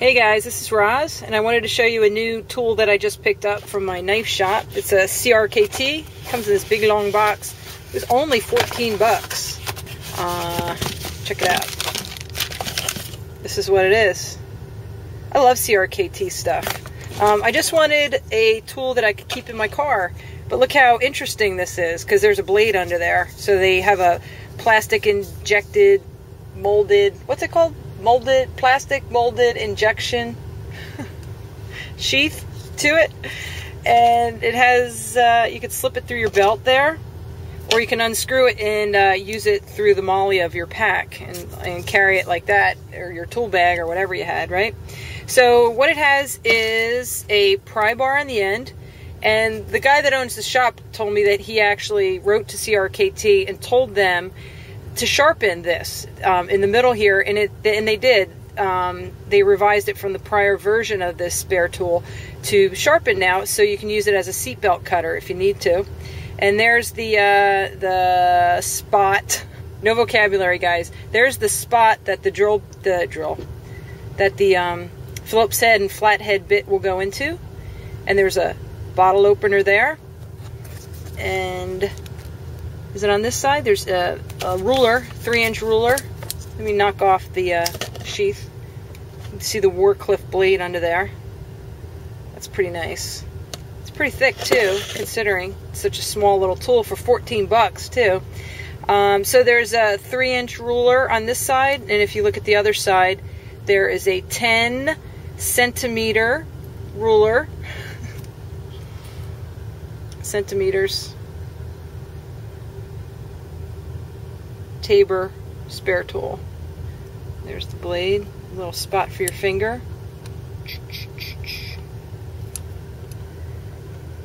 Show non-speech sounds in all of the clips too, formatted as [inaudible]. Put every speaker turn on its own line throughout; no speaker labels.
Hey guys, this is Roz, and I wanted to show you a new tool that I just picked up from my knife shop. It's a CRKT. comes in this big long box. It was only 14 bucks. Uh, check it out. This is what it is. I love CRKT stuff. Um, I just wanted a tool that I could keep in my car. But look how interesting this is, because there's a blade under there. So they have a plastic injected, molded, what's it called? Molded, plastic molded injection [laughs] sheath to it. And it has, uh, you can slip it through your belt there, or you can unscrew it and uh, use it through the MOLLE of your pack and, and carry it like that, or your tool bag, or whatever you had, right? So what it has is a pry bar on the end, and the guy that owns the shop told me that he actually wrote to CRKT and told them to sharpen this um, in the middle here, and it and they did. Um, they revised it from the prior version of this spare tool to sharpen now, so you can use it as a seatbelt cutter if you need to. And there's the uh, the spot. No vocabulary, guys. There's the spot that the drill the drill that the um, Phillips head and flathead bit will go into, and there's a bottle opener there, and is it on this side? There's a, a ruler, three inch ruler. Let me knock off the uh, sheath. You can see the Wharncliffe blade under there. That's pretty nice. It's pretty thick too, considering such a small little tool for 14 bucks too. Um, so there's a three inch ruler on this side, and if you look at the other side, there is a 10 centimeter ruler. [laughs] Centimeters Tabor spare tool. There's the blade, a little spot for your finger.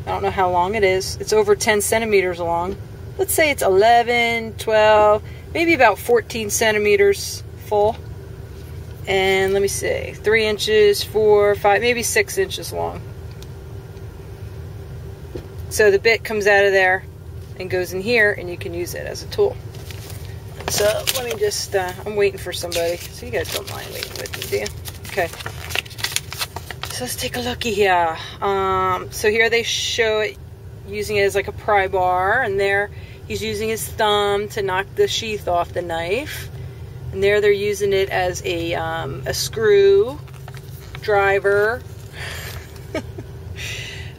I don't know how long it is. It's over 10 centimeters long. Let's say it's 11, 12, maybe about 14 centimeters full. And let me see, three inches, four, five, maybe six inches long. So the bit comes out of there and goes in here and you can use it as a tool. So let me just, uh, I'm waiting for somebody. So you guys don't mind waiting with me, do you? Okay. So let's take a looky here. Um, so here they show it using it as like a pry bar, and there he's using his thumb to knock the sheath off the knife. And there they're using it as a, um, a screw driver. [laughs]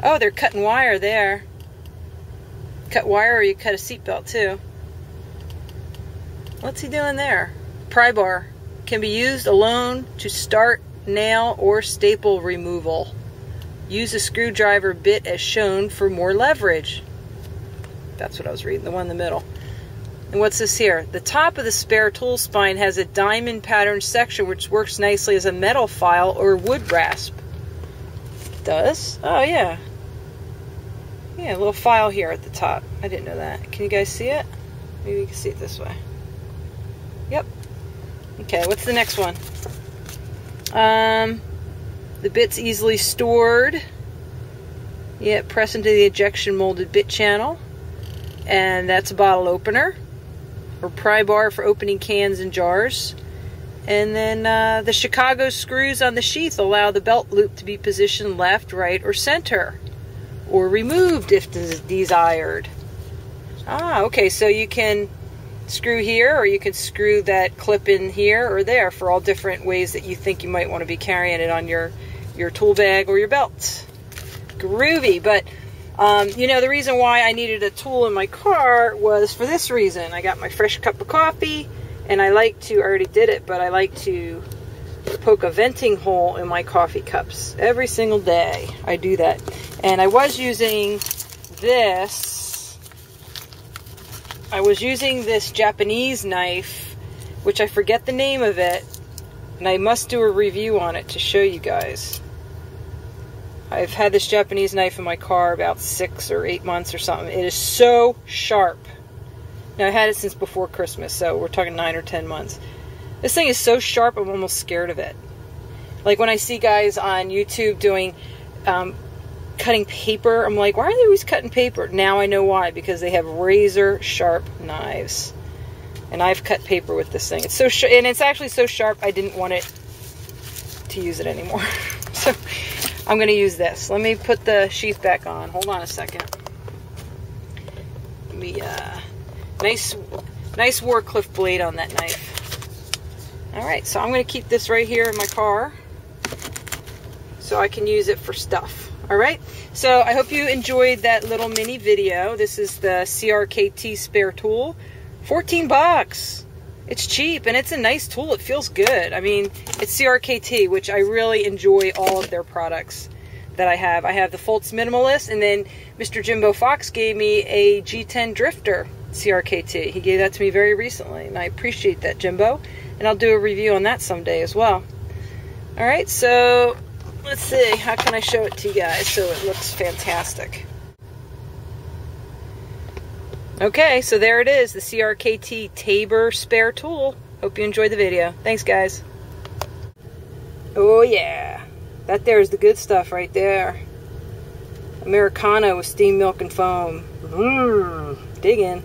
oh, they're cutting wire there. Cut wire or you cut a seatbelt too. What's he doing there? Pry bar can be used alone to start nail or staple removal. Use a screwdriver bit as shown for more leverage. That's what I was reading, the one in the middle. And what's this here? The top of the spare tool spine has a diamond pattern section which works nicely as a metal file or wood rasp. It does? Oh, yeah. Yeah, a little file here at the top. I didn't know that. Can you guys see it? Maybe you can see it this way. Yep. Okay, what's the next one? Um, the bit's easily stored. Yeah, press into the ejection molded bit channel. And that's a bottle opener. Or pry bar for opening cans and jars. And then uh, the Chicago screws on the sheath allow the belt loop to be positioned left, right, or center. Or removed if desired. Ah, okay, so you can screw here or you can screw that clip in here or there for all different ways that you think you might want to be carrying it on your your tool bag or your belt. Groovy but um, you know the reason why I needed a tool in my car was for this reason. I got my fresh cup of coffee and I like to I already did it but I like to poke a venting hole in my coffee cups every single day. I do that. And I was using this I was using this Japanese knife, which I forget the name of it, and I must do a review on it to show you guys. I've had this Japanese knife in my car about six or eight months or something. It is so sharp. Now, I had it since before Christmas, so we're talking nine or ten months. This thing is so sharp, I'm almost scared of it. Like when I see guys on YouTube doing um, cutting paper. I'm like, why are they always cutting paper? Now I know why, because they have razor sharp knives. And I've cut paper with this thing. It's so and it's actually so sharp I didn't want it to use it anymore. [laughs] so I'm going to use this. Let me put the sheath back on. Hold on a second. Let me, uh, nice, nice Wharncliffe blade on that knife. All right, so I'm going to keep this right here in my car so I can use it for stuff. All right, so I hope you enjoyed that little mini video. This is the CRKT spare tool. 14 bucks. It's cheap and it's a nice tool. It feels good. I mean, it's CRKT, which I really enjoy all of their products that I have. I have the Folts Minimalist and then Mr. Jimbo Fox gave me a G10 Drifter CRKT. He gave that to me very recently and I appreciate that, Jimbo and I'll do a review on that someday as well. All right, so let's see, how can I show it to you guys so it looks fantastic? Okay, so there it is, the CRKT Tabor spare tool. Hope you enjoyed the video. Thanks, guys. Oh, yeah. That there's the good stuff right there. Americano with steam, milk, and foam. Mmm, dig in.